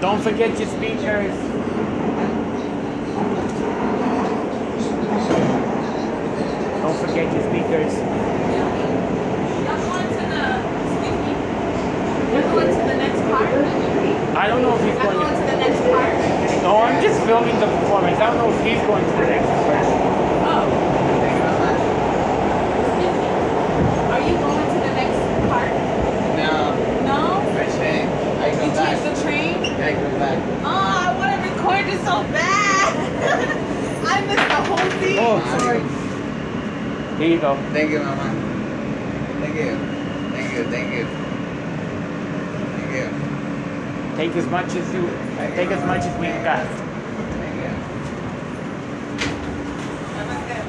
Don't- forget your speakers. Don't forget your speakers. Y'all going to the, excuse me, you're going to the next part? I don't know if he's going to the next part? No, I'm just filming the performance. I don't know if he's going to the next part. Oh. Excuse me. Are you going to the next part? No, No? I say, I You come back. take the train? I come back. Oh, I want to record this so bad. I missed the whole thing. Oh, sorry. Here you go. Thank you, Mama. Thank you. Thank you, thank you. Thank you. Take as much as you. Take as much as we got. Thank you.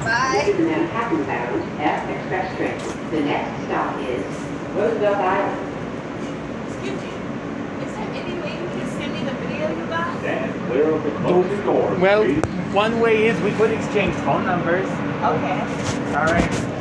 Bye. This is Manhattan bound F Express train. The next stop is Roosevelt Island. Excuse me. Is there any way you can send me the video you got? Stand clear of the closing doors. Well, one way is we could exchange phone numbers. Okay. All right.